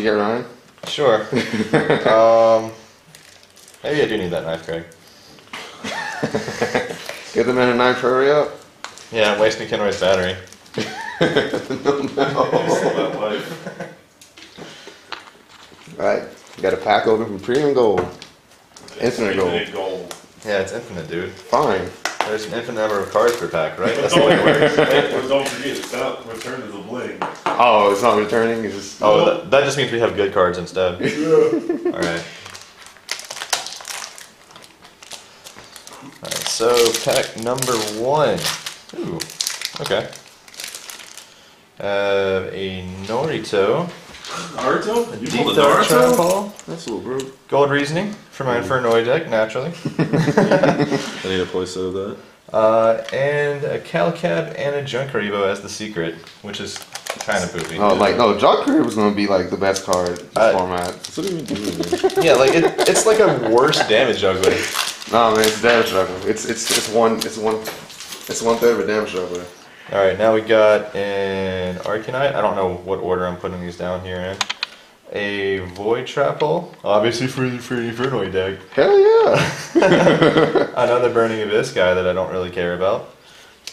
you get, Ryan? Sure. um, maybe I do need that knife, Craig. Get the man a knife, hurry up. Yeah, I'm wasting Kenroy's battery. no, no. Alright, got a pack open from Premium Gold. Infinite gold. Infinite gold. Yeah, it's infinite, dude. Fine. There's an infinite number of cards per pack, right? That's the way it works. But don't forget, it's not returned as a bling. Oh, it's not returning, it's just. Oh, that, that just means we have good cards instead. Alright. Alright, so pack number one. Ooh, okay. Have a Norito, Naruto? a You Deep pulled a Throat Naruto? Trample, That's a little rude. Gold Reasoning for my Infernoid deck, naturally. I need a playset of that. Uh, and a Calcab and a Junkuriboh as the secret, which is kind of poopy. Oh, like, no, Jock Career was gonna be like the best card in Uh, format. What do you mean. Yeah, like it, it's like a worse damage juggler. No, man, it's damage juggler. It's, it's, it's one, it's one, it's one third of a damage juggler. All right, now we got an Arcanite. I don't know what order I'm putting these down here in. A Void Trapple, obviously for the for the Infernoid deck. Hell yeah. Another Burning Abyss guy that I don't really care about.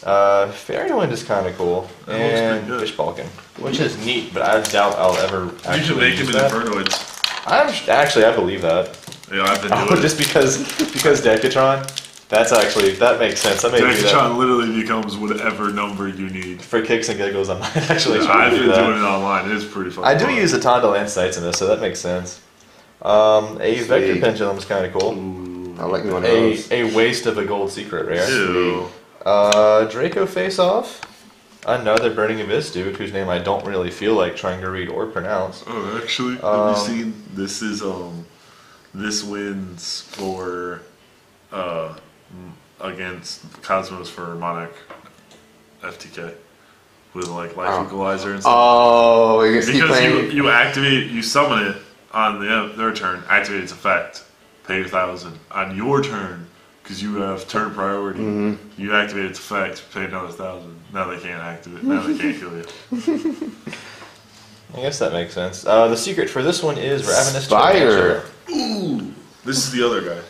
Uh, Fairy Wind is kind of cool, That and pretty. Fish Balkan, which is neat, but I doubt I'll ever You should actually make him use an that. Infernoids. I'm actually I believe that. Yeah, I've been Oh, it. just because because Decatron, that's actually that makes sense. I may do that Decatron literally becomes whatever number you need. for kicks and giggles. I might actually try I've to been do that. doing it online. It is pretty fun. I do use the Tondo and sights in this, so that makes sense. Um, a Sweet. vector pendulum is kind of cool. I like one of those. A a waste of a gold secret rare. Ew. Uh, Draco face off. Another Burning Abyss dude whose name I don't really feel like trying to read or pronounce. Oh, actually, have Um, you seen? This is um, this wins for, uh, m- against Cosmos for Monarch, FTK, with like life Oh. equalizer and stuff. Oh, you can because you you activate you summon it on the, their turn, activate its effect, pay a thousand. On your turn, because you have turn priority, Mm-hmm. you activate its effect, pay another thousand. Now they can't activate. Now they can't kill you. I guess that makes sense. Uh, the secret for this one is Ravenous Spider. Tarantula. Ooh, this is the other guy.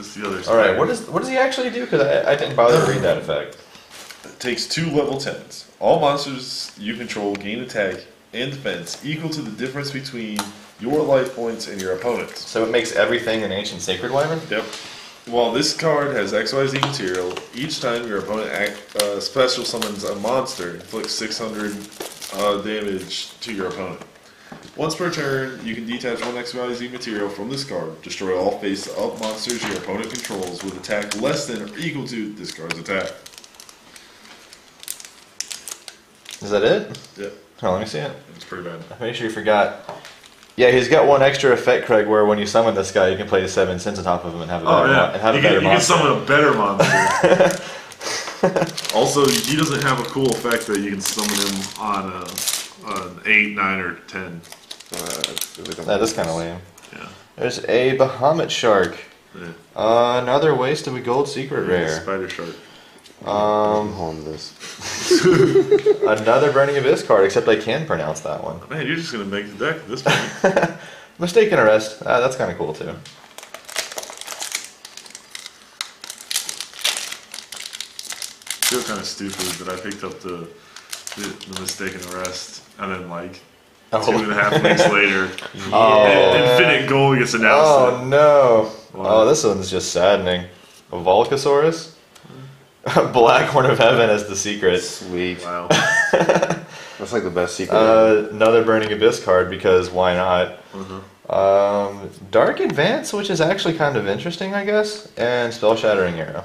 The other. All right, what does what does he actually do? Because I, I didn't bother to read that effect. It takes two level 10s. All monsters you control gain attack and defense equal to the difference between your life points and your opponent's. So it makes everything an ancient sacred wyvern. Yep. While this card has XYZ material, each time your opponent act, uh, special summons a monster, inflicts 600 uh, damage to your opponent. Once per turn, you can detach one XYZ material from this card. Destroy all face-up monsters your opponent controls with attack less than or equal to this card's attack. Is that it? Yep, Oh, let me see it. it's pretty bad. I'm pretty sure you forgot. Yeah, he's got one extra effect, Craig, where when you summon this guy, you can play the seven sins on top of him and have a oh, better, Oh mon- yeah, and have you a can, better you can summon a better monster. also, he doesn't have a cool effect that you can summon him on a, an eight, nine, or ten. Uh, That is kind of lame. Yeah. There's a Bahamut Shark. yeah. Uh, another waste of a gold secret rare. Spider shark. I'm Um, home this. another Burning Abyss card, except I can pronounce that one. Man, you're just gonna make the deck at this point. Mistaken Arrest. Uh, that's kind of cool too. I feel kind of stupid that I picked up the the, the mistaken arrest, and then like Oh. two and a half weeks later, Oh. Infinite Gold gets announced. Oh no! What? Oh, this one's just saddening. A Volcasaurus? Black Horn of Heaven as the secret. Sweet. Wow. That's like the best secret. Uh, another Burning Abyss card because why not? Uh-huh. Um, Dark Advance, which is actually kind of interesting, I guess, and Spell Shattering Arrow.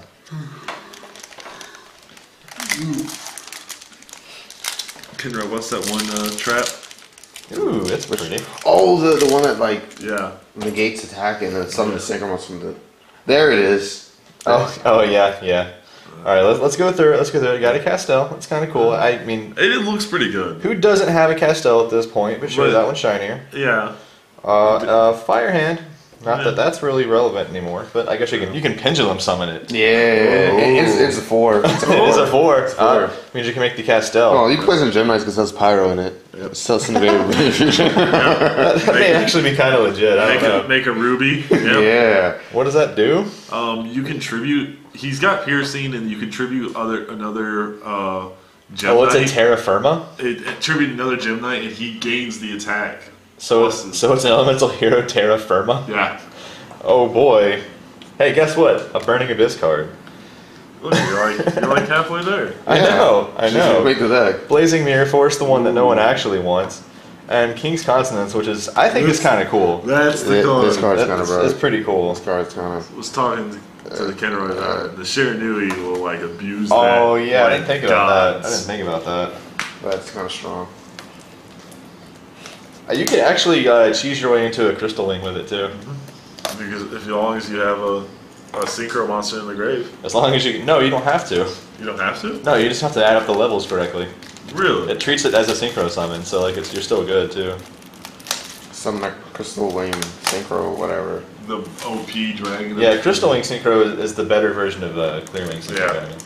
Kinra, what's that one uh, trap? Ooh, it's pretty. oh, the the one that like Yeah. negates attack and then summon the synchronous from the. There it is. Oh, oh yeah, yeah. All right, let's, let's go through it. Let's go through it. Got a Castel. That's kind of cool. I mean, It, it looks pretty good. who doesn't have a Castel at this point? But sure, Right. that one's shinier. Yeah. Uh, uh, Fire Hand. Not that that's really relevant anymore, but I guess you can you can pendulum summon it. Yeah, it's, it's a four. It's a four. It is a four. four. Uh, means you can make the Castel. Oh, you can play some Gem Knights because it has Pyro in it. It sells some Invader Fusion. that may actually be kind of legit. I Make don't a, know. make a ruby. Yeah. yeah. What does that do? Um, you contribute. He's got piercing, and you contribute other another uh, gem Oh, it's a knight. Terra Firma. it, attribute another gem knight, and he gains the attack. So it's, so it's an elemental hero Terra Firma. Yeah. Oh boy. Hey, guess what? A Burning Abyss card. Look, you're like you're like halfway there. I know, I Just know. Make the deck. Blazing Mirror Force, the one that no one actually wants, and King's Consonance, which is I think is kind of cool. That's the This, card. this card's kind of It's, broke. it's pretty cool. This card's kind of. was talking to the Kenroy about uh, the Shiranui will like abuse Oh that. yeah, I didn't think about that. I didn't think about that. That's kind of strong. Uh, You can actually uh, cheese your way into a Crystal Wing with it too, Because if as long as you have a, a synchro monster in the grave, as long as you. No, you don't have to. you don't have to. No, you just have to add up the levels correctly. Really? It treats it as a synchro summon, so like it's you're still good too. Some like Crystal Wing, Synchro, whatever. the OP dragon. Yeah, Crystal Wing Synchro is, is the better version of uh, Clear Wing Synchro Yeah. Dragon.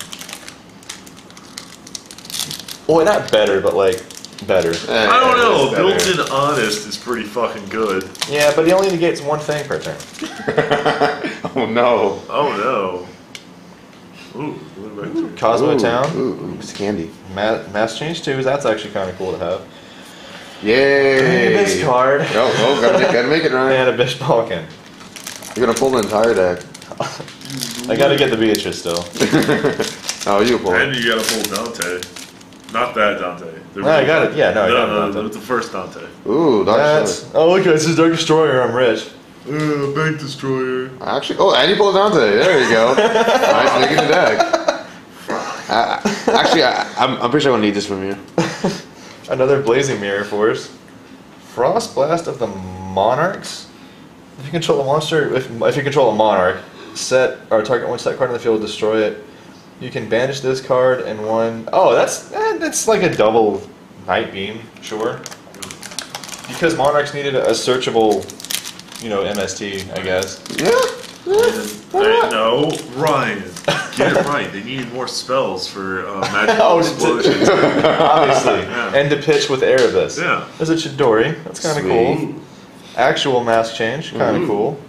Well, not better, but like better. I don't know. Built-in honest is pretty fucking good. Yeah, but he only negates one thing per turn. oh no. Oh no. Ooh, what? Cosmo Ooh, Town, Ooh, ooh, it's candy. Ma- Mask Change 2, that's actually kind of cool to have. Yay! This card. Oh, oh, gotta make, gotta make it right. And a Bish Balkan. You're gonna pull the entire deck. I gotta get the Beatrice still. Oh, you pull And you gotta pull Dante. Not that Dante. The No, I got it. Yeah, no, I got no, Dante. the first Dante. Ooh, Dark That's. Shore. Oh, look, this is Dark Destroyer, I'm rich. Uh, Bank Destroyer. Actually, oh, and you pull Dante. There you go. nice making the deck. Uh, actually, I, I'm, I'm pretty sure I want to need this from you. Another Blazing Mirror Force. Frost Blast of the Monarchs. If you control a monster, if, if you control a monarch, set or target one set card in the field, destroy it. You can banish this card and one oh that's eh, that's like a double Night Beam, sure. Because monarchs needed a searchable, you know, MST, I guess. Yeah. Hey, no, Ryan. Get it right. They needed more spells for uh, magical Oh, to- explosions. Obviously, Yeah. and to pitch with Erebus. Yeah. There's a Chidori. That's kind of cool. Actual mask change, kind of cool.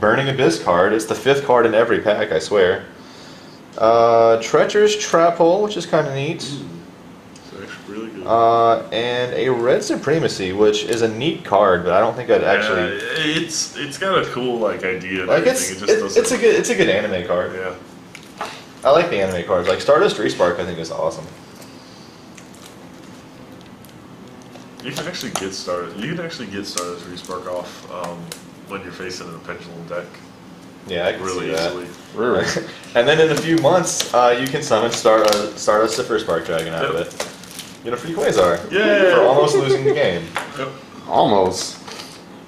Burning Abyss card. It's the fifth card in every pack, I swear. Uh, Treacherous Trap Hole, which is kind of neat. Really good. Uh, and a Red Supremacy, which is a neat card, but I don't think I'd actually Yeah, it's it's got a cool like idea. And like. everything. It's it just it, it's a good it's a good anime card. yeah. I like the anime cards. Like Stardust Respark, I think is awesome. You can actually get started. You can actually get started as Respark off um, when you're facing a pendulum deck Yeah, I can really see that. easily. Really? and then in a few months, uh, you can summon Star uh, Stardust the first Spark Dragon out of it. You know, free Quasar. Yeah. For almost losing the game. Yep. Almost.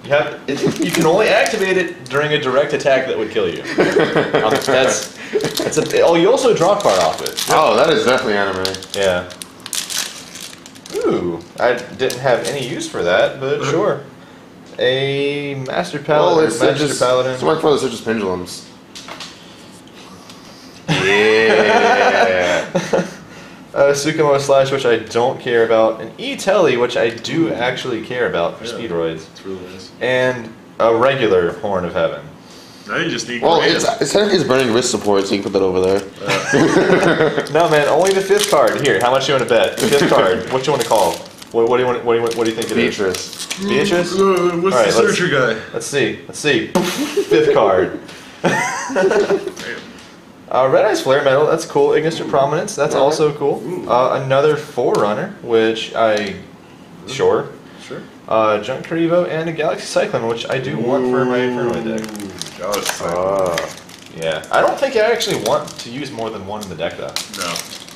You have it, you can only activate it during a direct attack that would kill you. Um, that's that's a, oh you also draw a card off it. Oh, that is definitely anime. Yeah. Ooh, I didn't have any use for that, but sure. A Master Oh, Paladin. it's Master just Paladin. It's one for the Citrus Pendulums. Yeah. Uh, Sukumo Slash, which I don't care about, and E Telly, which I do actually care about for Yeah. speedroids, It's really nice. and a regular Horn of Heaven. Now you just need. well, it's it's technically it's burning wrist support, so you can put that over there. No, man, only the fifth card. Here, how much you want to bet? The fifth card. What you want to call? What, what do you want? What do you, what do you think it is? Beatrice. Beatrice. Uh, what's Alright, the let's- searcher guy? Let's see. Let's see. Fifth card. Uh, Red Eyes Flare Metal, that's cool. Ignister Prominence, that's also cool. Uh, another Forerunner, which I. Sure. Sure. Uh, Junkuriboh, and a Galaxy Cyclone, which I do want for my Inferno deck. Ooh, Galaxy Ah. Yeah. I don't think I actually want to use more than one in the deck, though. No,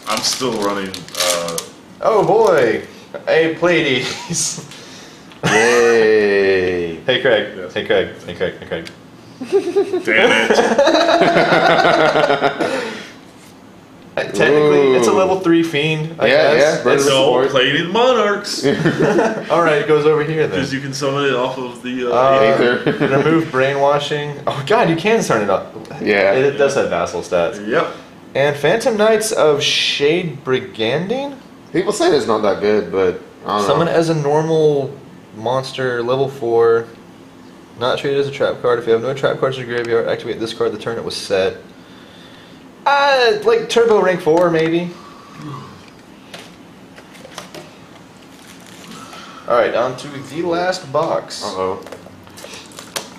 I'm still running. Uh, Oh boy! Hey, Pleiades! Yay. hey, Craig. Yes. Hey, Craig. Hey, Craig. Hey, Craig. damn it! Uh, technically, it's a level three fiend. I Yeah, guess. yeah, Burn It's all sword. plated monarchs. All right, it goes over here then. Because you can summon it off of the. Uh, Uh, Aether. remove brainwashing. Oh god, you can turn it up. Yeah. It, it does have vassal stats. Yep. And Phantom Knights of Shade Brigandine. People say it's not that good, but I don't Summon know. as a normal monster, level 4. Not treated as a trap card. If you have no trap cards in your graveyard, activate this card the turn it was set. Uh, like Turbo Rank 4, maybe? Alright, on to the last box. Uh-oh.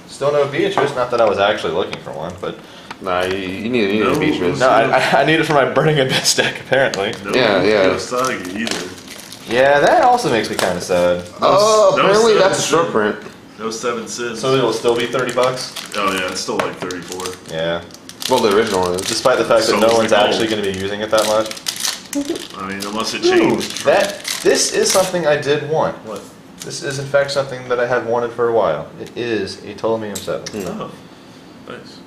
Still no Beatrice, not that I was actually looking for one, but. Nah, you, you need, you need No. a Beatrice. No, I, I- I need it for my Burning Abyss deck, apparently. No Yeah, yeah. Yosagi either. Yeah, that also makes me kind of sad. Oh, No apparently sense. that's a short print. No seven sins. So it'll still be 30 bucks? oh yeah, it's still like 34. Yeah. Well, the original is. Despite the fact So that no is the one's gold. actually going to be using it that much. I mean, unless it Ooh, changed. that this is something I did want. What? This is in fact something that I have wanted for a while. It is a Ptolemy M7. Oh, nice.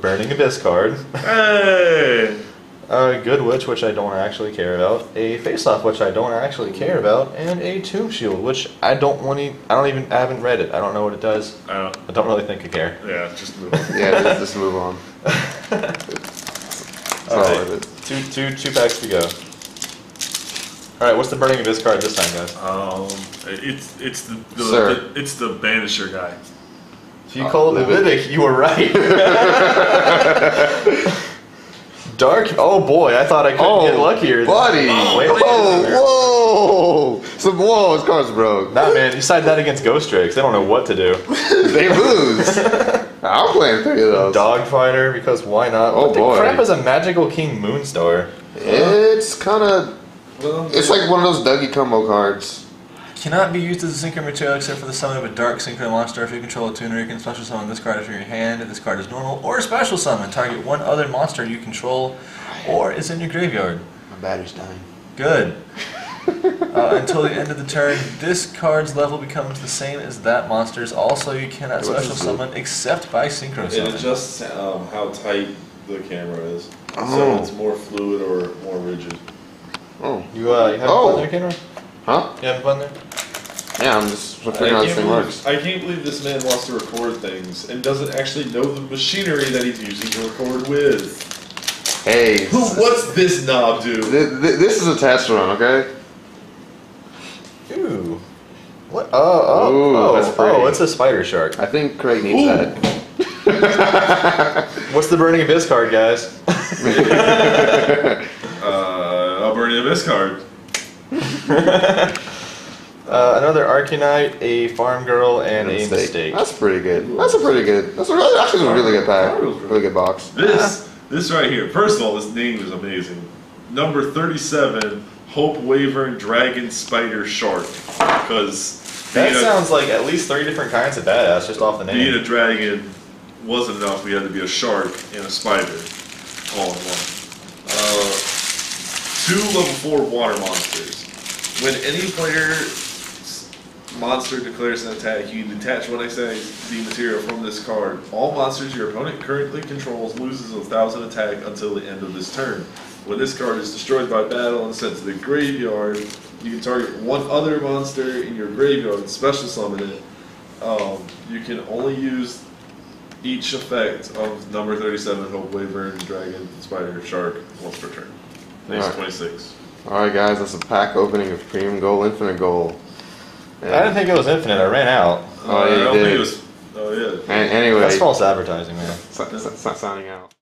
Burning Abyss card. Hey. A Good Witch, which I don't actually care about. A Face Off, which I don't actually care about, and a Tomb Shield, which I don't want to. I don't even. I haven't read it. I don't know what it does. I don't. I don't really think I care. Yeah, just move. on. Yeah, just, just move on. All right, two, two, two packs to go. All right, what's the Burning Abyss card this time, guys? Um, it's it's the, the, Sir. the it's the banisher guy. If you Uh, called it. Vivic, you were right. Dark. Oh boy, I thought I couldn't Oh, get luckier. buddy! Oh, wait, wait, whoa, whoa! Some whoa, his car's broke. Nah, man, you side that against Ghost Drakes. They don't know what to do. they lose. I'm playing three of those. Dogfighter, because why not? Oh, what the boy. crap is a Magical King Moonstar? It's kind of. Well, It's like one of those Dougie combo cards. Cannot be used as a synchro material except for the summon of a dark synchro monster. If you control a tuner, you can special summon this card from your hand. If this card is normal or special summon, target one other monster you control or is in your graveyard. My battery's dying. Good. uh, until the end of the turn, this card's level becomes the same as that monster's. Also, you cannot What's special this do? summon except by synchro It summon. adjusts um, how tight the camera is. Oh. So it's more fluid or more rigid. Oh. You, uh, you having Oh. fun there, Kenra? Huh? You having fun there? Yeah, I'm just I figuring out how this can't, believe, works. I can't believe this man wants to record things and doesn't actually know the machinery that he's using to record with. Hey, Who? What's this knob do? th- th- this is a test run, okay? Ooh. What? Oh, oh, Ooh, oh, that's pretty. oh, it's a spider shark. I think Craig needs Ooh. that. What's the Burning Abyss card, guys? Uh, I'll burn the abyss card. Uh, another Arcanite, a Farm Girl, and a Mistake. That's pretty good. That's a pretty good. That's a really, actually a really good pack. Really good box. This this right here. First of all, this name is amazing. Number thirty-seven, Hope Wavering Dragon Spider Shark. Because That sounds like at least three different kinds of badass just off the name. being name. a dragon wasn't enough. We had to be a shark and a spider, all in one. Uh, two level four water monsters. When any player's monster declares an attack, you detach when I say the material from this card. All monsters your opponent currently controls loses a thousand attack until the end of this turn. When this card is destroyed by battle and sent to the graveyard, you can target one other monster in your graveyard and special summon it. Um, you can only use each effect of number 37, Hope Wyvern, Dragon, Spider, Shark, once per turn. Next Alright. 26. All right, guys, that's a pack opening of Premium Gold, Infinite Gold. I didn't think it was infinite. I ran out. Oh, yeah, I don't did. think it was. Oh, yeah. Anyway, That's false advertising, man. s- s- s- signing out.